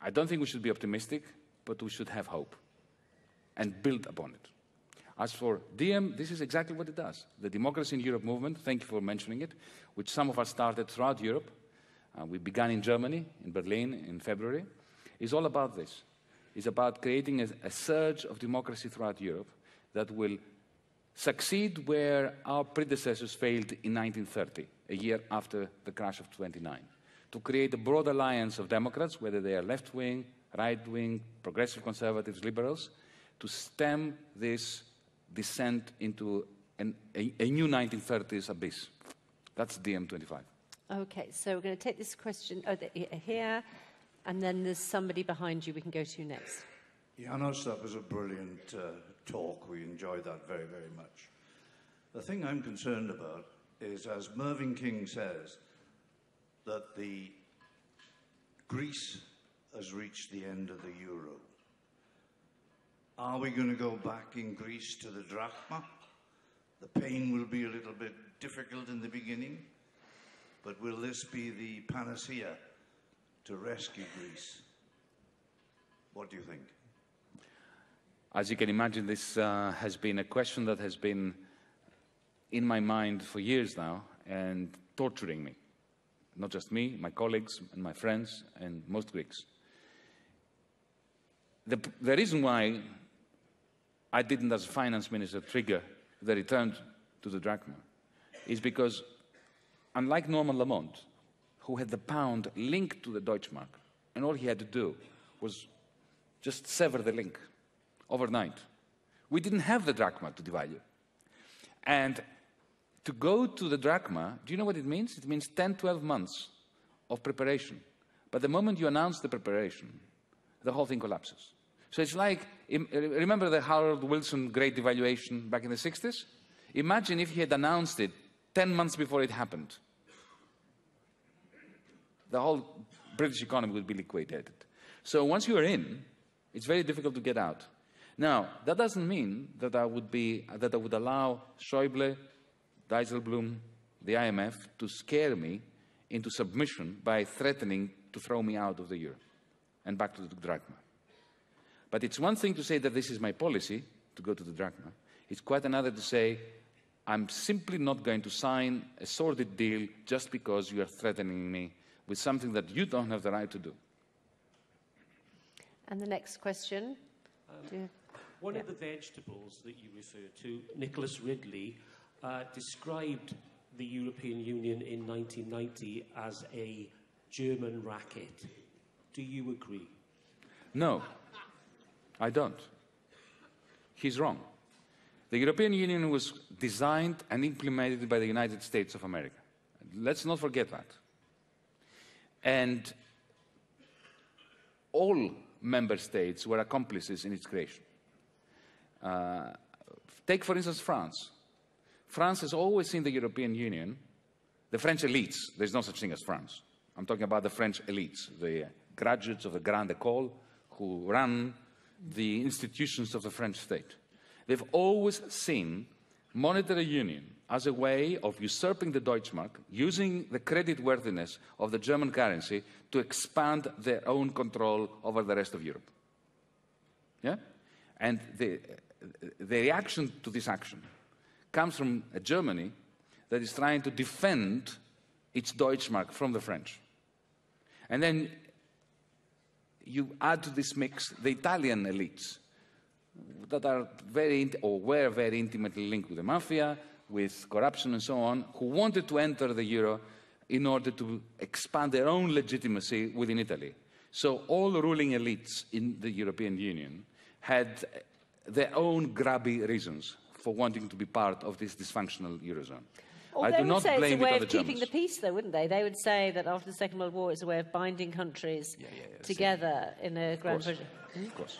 I don't think we should be optimistic, but we should have hope and build upon it. As for DiEM, this is exactly what it does. The Democracy in Europe movement, thank you for mentioning it, which some of us started throughout Europe. Uh, we began in Germany, in Berlin, in February, is all about this. It's about creating a, a surge of democracy throughout Europe that will succeed where our predecessors failed in 1930, a year after the crash of 29. To create a broad alliance of Democrats, whether they are left wing, right wing, progressive conservatives, liberals, to stem this descent into an, a, a, new 1930s abyss. That's DiEM25. Okay, so we're going to take this question oh, here, and then there's somebody behind you we can go to next. Yanis, that was a brilliant uh, talk. We enjoyed that very, very much. The thing I'm concerned about is, as Mervyn King says, that the Greece has reached the end of the euro. Are we going to go back in Greece to the drachma? The pain will be a little bit difficult in the beginning, but will this be the panacea to rescue Greece? What do you think? As you can imagine, this uh, has been a question that has been in my mind for years now and torturing me. Not just me, my colleagues and my friends and most Greeks. The, the reason why I didn't, as finance minister, trigger the return to the drachma is because, unlike Norman Lamont, who had the pound linked to the Deutschmark, and all he had to do was just sever the link overnight. We didn't have the drachma to devalue. And to go to the drachma, do you know what it means? It means 10, 12 months of preparation. But the moment you announce the preparation, the whole thing collapses. So it's like, remember the Harold Wilson great devaluation back in the 60s? Imagine if he had announced it 10 months before it happened. The whole British economy would be liquidated. So once you are in, it's very difficult to get out. Now, that doesn't mean that I would, be, that I would allow Schäuble, Dijsselbloem, the IMF to scare me into submission by threatening to throw me out of the euro and back to the drachma. But it's one thing to say that this is my policy, to go to the drachma. It's quite another to say, I'm simply not going to sign a sordid deal just because you are threatening me with something that you don't have the right to do. And the next question. Do- One Yeah. of the vegetables that you refer to, Nicholas Ridley, uh, described the European Union in 1990 as a German racket. Do you agree? No, I don't. He's wrong. The European Union was designed and implemented by the United States of America. Let's not forget that. And all member states were accomplices in its creation. Uh, take, for instance, France. France has always seen the European Union, the French elites, there's no such thing as France. I'm talking about the French elites, the graduates of the Grande École who run the institutions of the French state. They've always seen monetary union as a way of usurping the Deutschmark, using the creditworthiness of the German currency to expand their own control over the rest of Europe. Yeah? And the, the reaction to this action comes from a Germany that is trying to defend its Deutschmark from the French. And then you add to this mix the Italian elites that are very, or were very intimately linked with the mafia, with corruption and so on, who wanted to enter the euro in order to expand their own legitimacy within Italy. So all ruling elites in the European Union had their own grubby reasons for wanting to be part of this dysfunctional eurozone. Or I they do would not say blame it's a way of keeping the peace, though, wouldn't they? They would say that after the Second World War, it's a way of binding countries together in a grand project. Of course.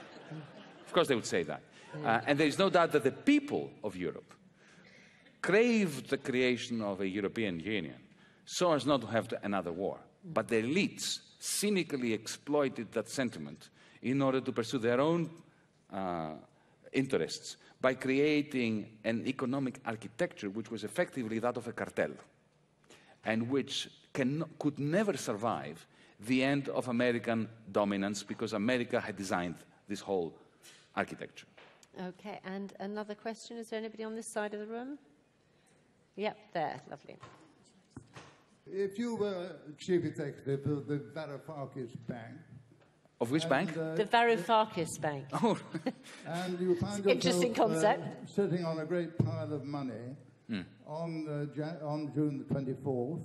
Of course, they would say that. Uh, and there is no doubt that the people of Europe craved the creation of a European Union so as not to have to- another war. But the elites cynically exploited that sentiment in order to pursue their own uh, interests by creating an economic architecture which was effectively that of a cartel and which can, could never survive the end of American dominance because America had designed this whole architecture. Okay, and another question. Is there anybody on this side of the room? Yep, there. Lovely. If you were chief executive of the Varoufakis Bank, Of which bank? uh, The Varoufakis Bank. Oh, and you find Interesting concept. Uh, sitting on a great pile of money on, uh, Jan- on June the 24th,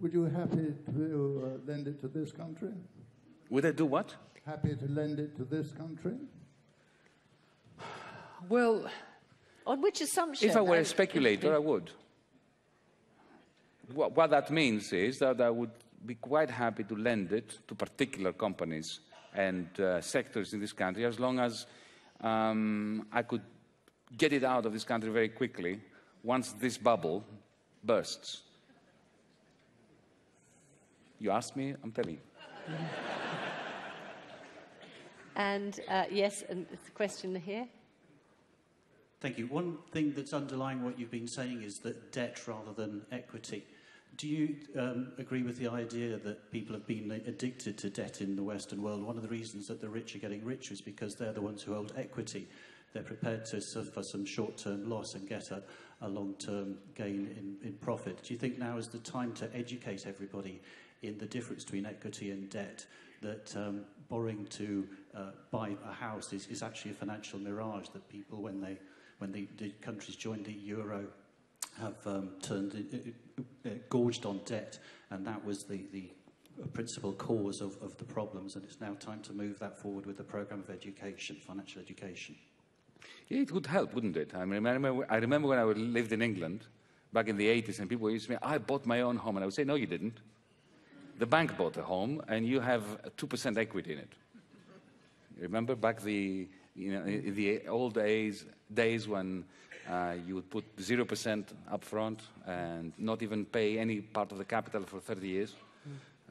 would you be happy to uh, lend it to this country? would I do what? Happy to lend it to this country? Well, On which assumption? if I were a speculator, I would. What, what that means is that I would be quite happy to lend it to particular companies and uh, sectors in this country as long as um, I could get it out of this country very quickly once this bubble bursts. You asked me, I'm telling you. And uh, yes, and the question here. Thank you. One thing that's underlying what you've been saying is that debt rather than equity. Do you um, agree with the idea that people have been addicted to debt in the Western world? One of the reasons that the rich are getting richer is because they're the ones who hold equity. They're prepared to suffer some short term loss and get a, a long term gain in, in profit. Do you think now is the time to educate everybody in the difference between equity and debt? That um, borrowing to uh, buy a house is, is actually a financial mirage that people, when they when the, the countries joined the euro, have um, turned uh, uh, gorged on debt, and that was the, the principal cause of, of the problems. And it's now time to move that forward with the program of education, financial education. It would help, wouldn't it? I, mean, I, remember, I remember when I lived in England back in the 80s, and people used to say, I bought my own home. And I would say, No, you didn't. The bank bought the home, and you have 2% equity in it. Remember back the, you know, in the old days, days when uh, you would put 0% up front and not even pay any part of the capital for 30 years?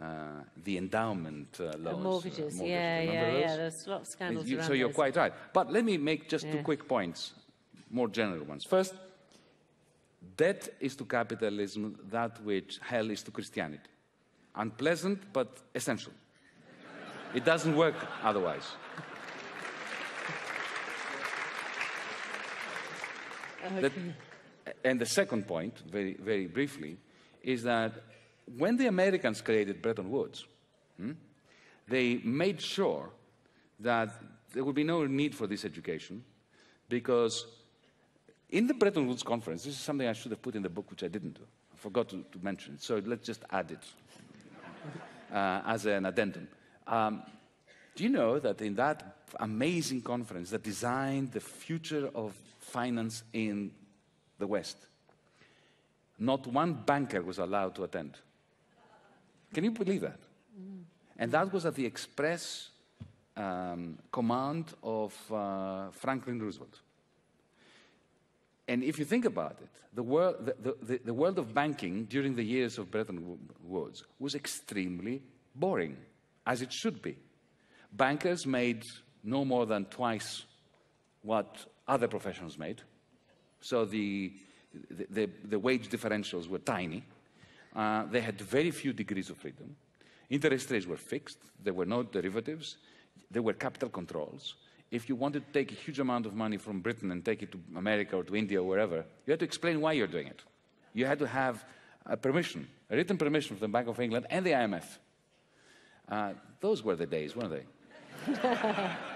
Uh, the endowment uh, The loans. uh, mortgages. mortgage, yeah, yeah, yeah. There's a lot of scandals You- around so you're those. quite right. But let me make just two quick points, more general ones. First, debt is to capitalism that which hell is to Christianity. Unpleasant, but essential. It doesn't work otherwise. That- and the second point, very, very briefly, is that when the Americans created Bretton Woods, hmm, they made sure that there would be no need for this education because in the Bretton Woods Conference, this is something I should have put in the book, which I didn't do. I forgot to, to mention it. So let's just add it uh, as an addendum. Um, do you know that in that amazing conference that designed the future of finance in the West, not one banker was allowed to attend? Can you believe that? Mm. And that was at the express um, command of uh, Franklin Roosevelt. And if you think about it, the world, the, the, the world of banking during the years of Bretton Woods was extremely boring, as it should be. Bankers made no more than twice what other professions made. So the, the, the wage differentials were tiny. Uh, they had very few degrees of freedom. Interest rates were fixed. There were no derivatives. There were capital controls. If you wanted to take a huge amount of money from Britain and take it to America or to India or wherever, you had to explain why you're doing it. You had to have a permission, a written permission from the Bank of England and the IMF. Uh, those were the days, weren't they?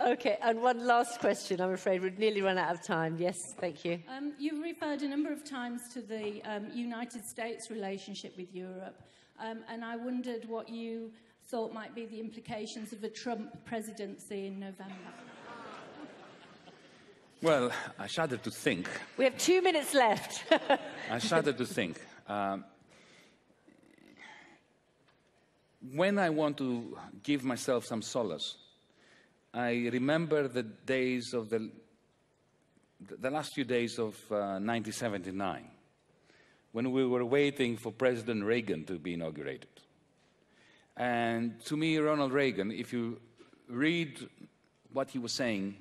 okay, and one last question, I'm afraid. We've nearly run out of time. Yes, thank you. Um, you've referred a number of times to the um, United States relationship with Europe, um, and I wondered what you thought might be the implications of a Trump presidency in November? Well, I shudder to think. We have two minutes left. I shudder to think. Um, when I want to give myself some solace, I remember the days of the, the last few days of uh, 1979, when we were waiting for President Reagan to be inaugurated. And to me, Ronald Reagan, if you read what he was saying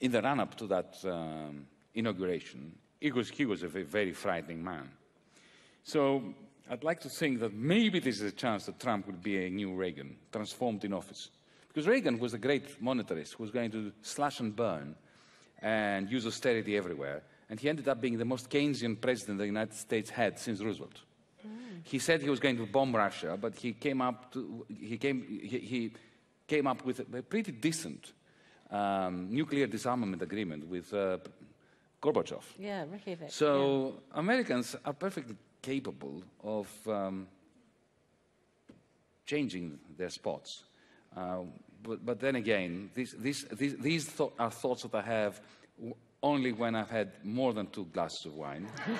in the run up to that um, inauguration, was, he was a very frightening man. So I'd like to think that maybe this is a chance that Trump will be a new Reagan, transformed in office. Because Reagan was a great monetarist who was going to slash and burn and use austerity everywhere. And he ended up being the most Keynesian president the United States had since Roosevelt. He said he was going to bomb Russia, but he came up, to, he came, he, he came up with a pretty decent um, nuclear disarmament agreement with uh, Gorbachev. Yeah, Reykjavik. So yeah. Americans are perfectly capable of um, changing their spots. Uh, but, but, then again, these, these, these, these th are thoughts that I have only when I've had more than two glasses of wine.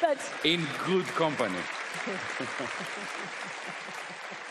but in good company.